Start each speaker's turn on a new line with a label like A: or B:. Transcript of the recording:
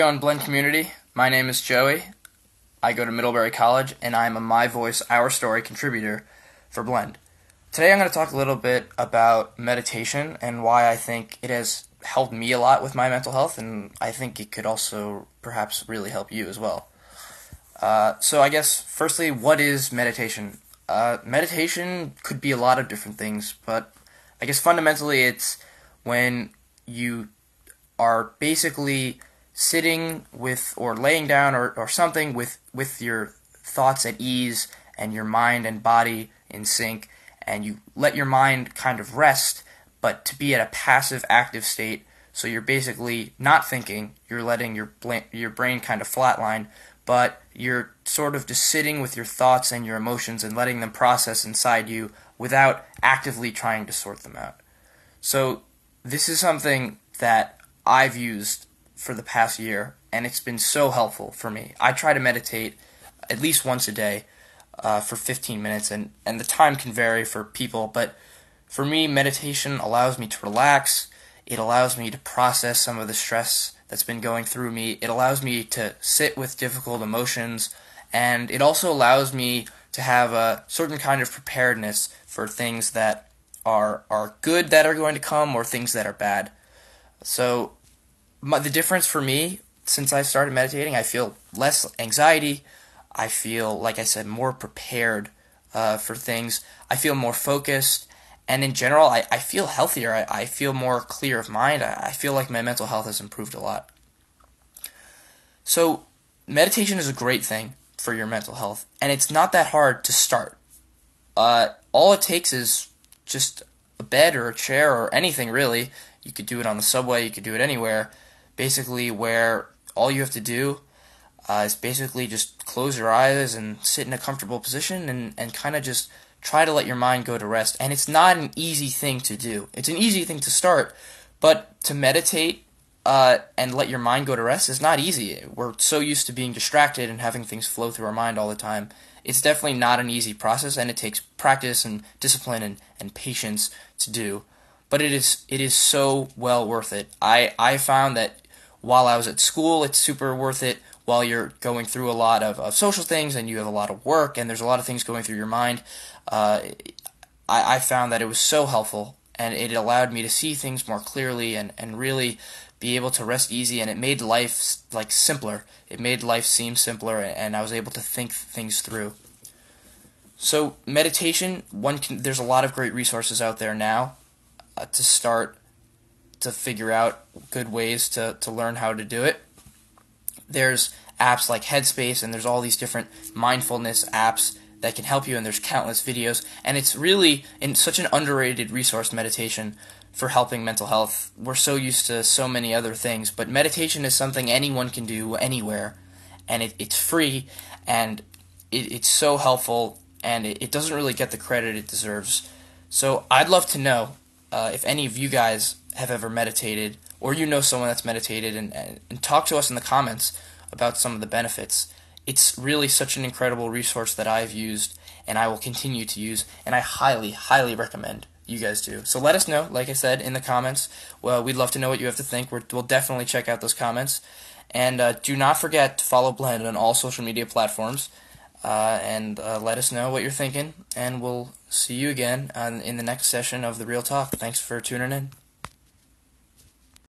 A: on Blend Community. My name is Joey. I go to Middlebury College, and I'm a My Voice Our Story contributor for Blend. Today, I'm going to talk a little bit about meditation and why I think it has helped me a lot with my mental health, and I think it could also perhaps really help you as well. Uh, so, I guess, firstly, what is meditation? Uh, meditation could be a lot of different things, but I guess fundamentally it's when you are basically sitting with or laying down or, or something with, with your thoughts at ease and your mind and body in sync and you let your mind kind of rest but to be at a passive active state. So you're basically not thinking you're letting your your brain kind of flatline but you're sort of just sitting with your thoughts and your emotions and letting them process inside you without actively trying to sort them out. So this is something that I've used for the past year, and it's been so helpful for me. I try to meditate at least once a day uh, for 15 minutes, and, and the time can vary for people, but for me, meditation allows me to relax. It allows me to process some of the stress that's been going through me. It allows me to sit with difficult emotions, and it also allows me to have a certain kind of preparedness for things that are are good that are going to come or things that are bad. So my, the difference for me since I started meditating, I feel less anxiety. I feel, like I said, more prepared uh, for things. I feel more focused. And in general, I, I feel healthier. I, I feel more clear of mind. I, I feel like my mental health has improved a lot. So, meditation is a great thing for your mental health. And it's not that hard to start. Uh, all it takes is just a bed or a chair or anything really. You could do it on the subway, you could do it anywhere basically where all you have to do uh, is basically just close your eyes and sit in a comfortable position and, and kind of just try to let your mind go to rest. And it's not an easy thing to do. It's an easy thing to start, but to meditate uh, and let your mind go to rest is not easy. We're so used to being distracted and having things flow through our mind all the time. It's definitely not an easy process, and it takes practice and discipline and, and patience to do. But it is it is so well worth it. I, I found that while I was at school, it's super worth it. While you're going through a lot of, of social things and you have a lot of work and there's a lot of things going through your mind, uh, I, I found that it was so helpful and it allowed me to see things more clearly and, and really be able to rest easy and it made life like simpler it made life seem simpler and i was able to think things through so meditation one can there's a lot of great resources out there now uh, to start to figure out good ways to, to learn how to do it. There's apps like Headspace, and there's all these different mindfulness apps that can help you, and there's countless videos. And it's really in such an underrated resource, meditation, for helping mental health. We're so used to so many other things, but meditation is something anyone can do anywhere, and it, it's free, and it, it's so helpful, and it, it doesn't really get the credit it deserves. So I'd love to know uh, if any of you guys have ever meditated, or you know someone that's meditated, and, and, and talk to us in the comments about some of the benefits. It's really such an incredible resource that I've used and I will continue to use, and I highly, highly recommend you guys do. So let us know, like I said, in the comments. Well, we'd love to know what you have to think. we will definitely check out those comments. And uh, do not forget to follow Blend on all social media platforms. Uh, and uh, let us know what you're thinking. And we'll see you again in the next session of The Real Talk. Thanks for tuning in.